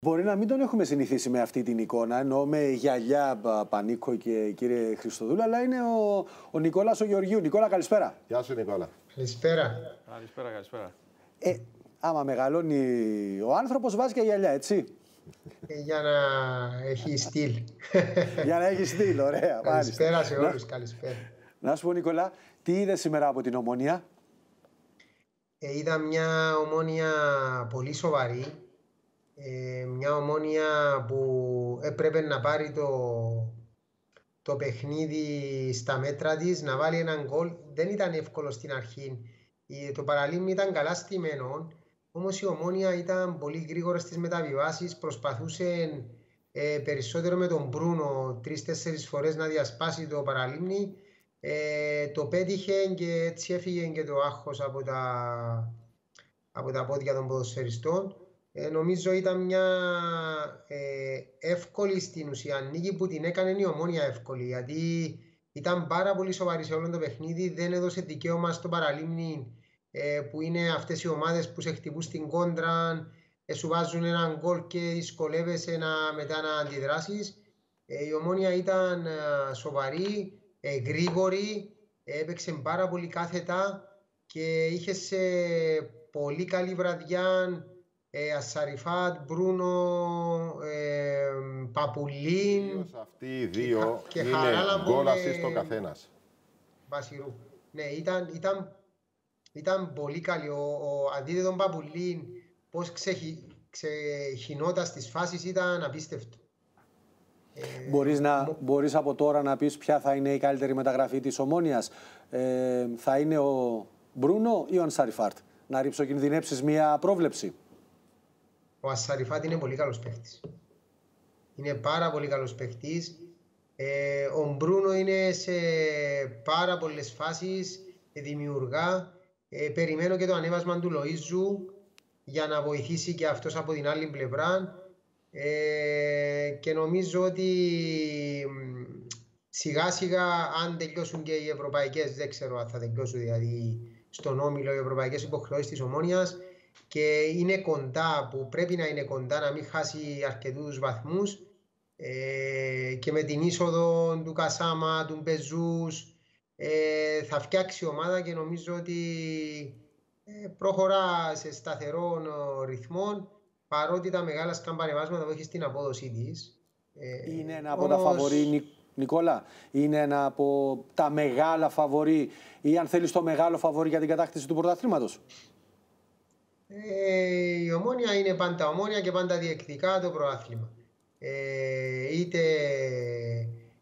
Μπορεί να μην τον έχουμε συνηθίσει με αυτή την εικόνα, ενώ με γυαλιά Πανίκο και κύριε Χριστοδούλα, αλλά είναι ο, ο Νικόλας ο Γεωργίου. Νικόλα, καλησπέρα. Γεια σου, Νικόλα. Καλησπέρα. Καλησπέρα, καλησπέρα. Ε, άμα μεγαλώνει ο άνθρωπος, βάζει και γυαλιά, έτσι. Ε, για να έχει στυλ. για να έχει στυλ, ωραία. Καλησπέρα σε όλους. Καλησπέρα. Να σου πω, Νικόλα, τι είδες σήμερα από την ομονία. Ε, είδα μια ομόνια πολύ σοβαρή. Ε, μια ομόνια που έπρεπε να πάρει το, το παιχνίδι στα μέτρα της, να βάλει έναν γκολ. Δεν ήταν εύκολο στην αρχή. Το παραλίμνη ήταν καλά στημένο, όμως η ομόνια ήταν πολύ γρήγορα στις μεταβιβάσεις, προσπαθούσε ε, περισσότερο με τον Μπρούνο τρεις-τέσσερις φορές να διασπάσει το παραλίμνη ε, το πέτυχε και έτσι έφυγε και το άγχος από τα, από τα πόδια των ποδοσφαιριστών. Ε, νομίζω ήταν μια ε, εύκολη στην ουσία νίκη που την έκανε η ομόνια εύκολη γιατί ήταν πάρα πολύ σοβαρή σε όλο το παιχνίδι, δεν έδωσε δικαίωμα στο παραλίμνη ε, που είναι αυτές οι ομάδες που σε χτυπούν στην κόντρα, ε, σου βάζουν έναν γκολ και δυσκολεύεσαι να, μετά να αντιδράσεις. Ε, η ομόνια ήταν σοβαρή, ε, γρήγορη, έπαιξε πάρα πολύ κάθετα και είχε σε πολύ καλή βραδιά ε, Ασαριφάτ, Μπρούνο, ε, Παπουλίν. Αυτοί οι δύο και, είναι γκολ στο καθένας. Βασιρού. Ναι, ήταν, ήταν, ήταν πολύ καλή. Ο, ο αντίθετο τον Παπουλίν, πώς ξεχυνόταν στις φάσεις ήταν απίστευτο. Μπορείς, να, μπορείς από τώρα να πεις ποια θα είναι η καλύτερη μεταγραφή της Ομόνιας. Ε, θα είναι ο Μπρούνο ή ο Ανσαριφάρτ. Να ρίψω μια πρόβλεψη. Ο Ανσαριφάρτ είναι πολύ καλός παίχτης. Είναι πάρα πολύ καλός παίχτης. Ε, ο Μπρούνο είναι σε πάρα πολλές φάσεις, δημιουργά. Ε, περιμένω και το ανέβασμα του Λοΐζου για να βοηθήσει και αυτός από την άλλη πλευρά. Ε, και νομίζω ότι σιγά σιγά αν τελειώσουν και οι ευρωπαϊκές, δεν ξέρω αν θα τελειώσουν δηλαδή στον Όμιλο οι ευρωπαϊκές υποχρεώσεις της Ομόνιας και είναι κοντά, που πρέπει να είναι κοντά να μην χάσει αρκετούς βαθμούς ε, και με την είσοδο του Κασάμα, του Μπεζούς ε, θα φτιάξει ομάδα και νομίζω ότι ε, προχωρά σε σταθερό ρυθμό παρότι τα μεγάλα σκαμπανεβάσματα που έχει στην απόδοσή της. Ε, είναι ένα από τα φαβορή, Νικόλα, είναι ένα από τα μεγάλα φαβορή ή αν θέλεις το μεγάλο φαβορή για την κατάκτηση του πρωταθλήματος; Ε, η ομόνια είναι πάντα ομόνια και πάντα διεκδικά το πρωτάθλημα. Ε, είτε,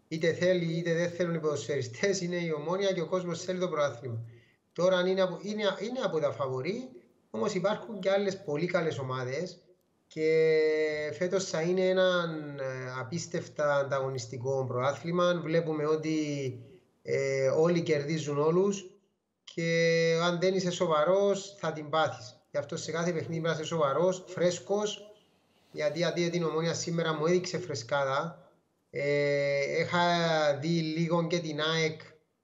είτε θέλει είτε δεν θέλουν οι ποδοσφαιριστές, είναι η ομόνια και ο κόσμος θέλει το πρωτάθλημα. Τώρα είναι από, είναι, είναι από τα φαβορή, όμως υπάρχουν και άλλες πολύ καλές ομάδες και φέτος θα είναι ένα ε, απίστευτα ανταγωνιστικό προάθλημα. Βλέπουμε ότι ε, όλοι κερδίζουν όλους και αν δεν είσαι σοβαρός θα την πάθεις. Γι' αυτό σε κάθε παιχνίδι πρέπει να είσαι σοβαρός, φρέσκος, γιατί αντί την ομόνια σήμερα μου έδειξε φρεσκάδα. Ε, είχα δει λίγο και την ΑΕΚ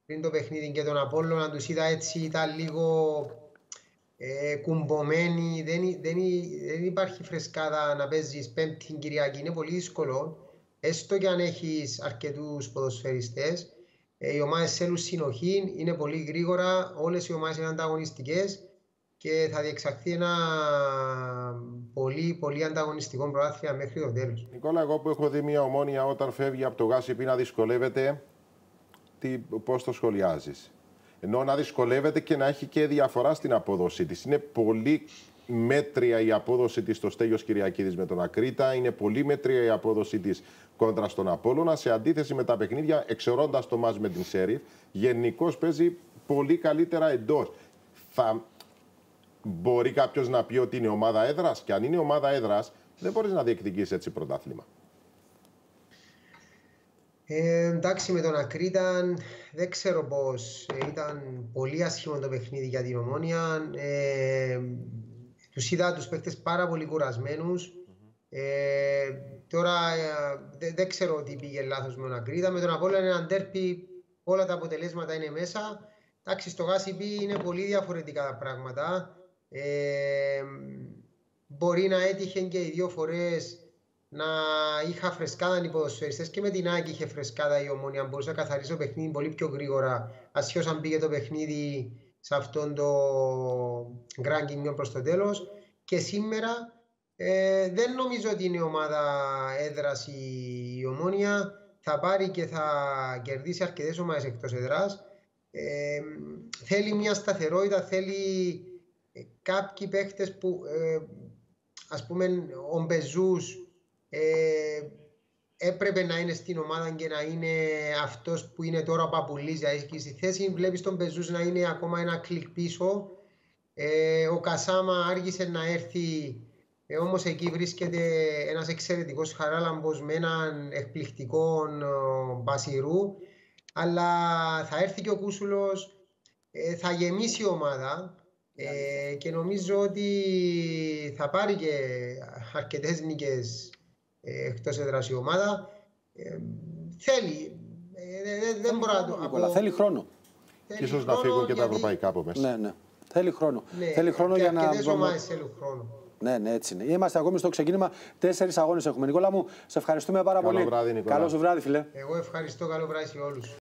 πριν το παιχνίδι και τον Απόλλο να τους είδα έτσι, ήταν λίγο ε, κουμπομένη, δεν, δεν, δεν υπάρχει φρεσκάδα να παίζεις Πέμπτη Κυριακή. Είναι πολύ δύσκολο. Έστω και αν έχεις αρκετούς ποδοσφαιριστές, ε, οι ομάδες θέλουν συνοχή, είναι πολύ γρήγορα, όλες οι ομάδες είναι ανταγωνιστικές και θα διεξαχθεί ένα πολύ, πολύ ανταγωνιστικό προάθλημα μέχρι το τέλος. Νικόλα, εγώ που έχω δει μια ομόνια όταν φεύγει από το γάσι να δυσκολεύεται, πώς το σχολιάζεις; Ενώ να δυσκολεύεται και να έχει και διαφορά στην απόδοσή της. Είναι πολύ μέτρια η απόδοση της στο Στέλιος Κυριακίδης με τον Ακρίτα. Είναι πολύ μέτρια η απόδοση της κόντρα στον Απόλωνα. Σε αντίθεση με τα παιχνίδια, εξαιρώντα το μα με την Σέριφ, γενικώς παίζει πολύ καλύτερα εντός. Θα μπορεί κάποιος να πει ότι είναι ομάδα έδρας. Και αν είναι ομάδα έδρας, δεν μπορείς να διεκδικήσεις έτσι πρωτάθλημα. Ε, εντάξει, με τον Ακρίτα δεν ξέρω πώς. Ε, ήταν πολύ άσχημο το παιχνίδι για την ομόνια. Ε, τους είδα τους παίχτε πάρα πολύ κουρασμένους. Ε, τώρα ε, δεν ξέρω τι πήγε λάθος με τον Ακρίτα. Με τον Απόλυτο είναι ένα τέρπι, όλα τα αποτελέσματα είναι μέσα. Εντάξει, στο Γάσιπι είναι πολύ διαφορετικά τα πράγματα. Ε, μπορεί να έτυχε και οι δύο φορές να είχα φρεσκάδα οι ποδοσφαιριστές και με την Άκη είχε φρεσκάδα η ομόνια. Μπορούσα να καθαρίσω το παιχνίδι πολύ πιο γρήγορα. Ασχέως αν πήγε το παιχνίδι σε αυτόν το γκράγκινγκ προς το τέλος. Και σήμερα ε, δεν νομίζω ότι είναι ομάδα έδραση η ομόνια. Θα πάρει και θα κερδίσει αρκετές ομάδες εκτός έδρας. Ε, θέλει μια σταθερότητα, θέλει ε, κάποιοι παίχτες που ε, ας πούμε ο Μπεζούς ε, έπρεπε να είναι στην ομάδα και να είναι αυτός που είναι τώρα ο Παπουλής και στη θέση βλέπεις τον Μπεζούς να είναι ακόμα ένα κλικ πίσω. Ε, ο Κασάμα άργησε να έρθει ε, όμως εκεί βρίσκεται ένας εξαιρετικός χαράλαμπος με έναν εκπληκτικό μπασιρού. Αλλά θα έρθει και ο Κούσουλος, ε, θα γεμίσει η ομάδα ε, και νομίζω ότι θα πάρει και αρκετές νίκες ε, εκτός έδρας η ομάδα. Ε, θέλει, ε, δεν μπορώ να το Νικόλα, θέλει χρόνο. Και ίσως να φύγουν και τα ευρωπαϊκά από μέσα. Ναι, ναι. Θέλει χρόνο. Ναι, θέλει χρόνο και για να. αρκετές ομάδες θέλουν χρόνο. Ναι, ναι, έτσι είναι. Είμαστε ακόμη στο ξεκίνημα. Τέσσερις αγώνες έχουμε. Νικόλα μου, σε ευχαριστούμε πάρα Καλό πολύ. βράδυ, Νικόλα. Καλό σου βράδυ, φιλέ. Εγώ ευχαριστώ, καλό βράδυ σε όλους.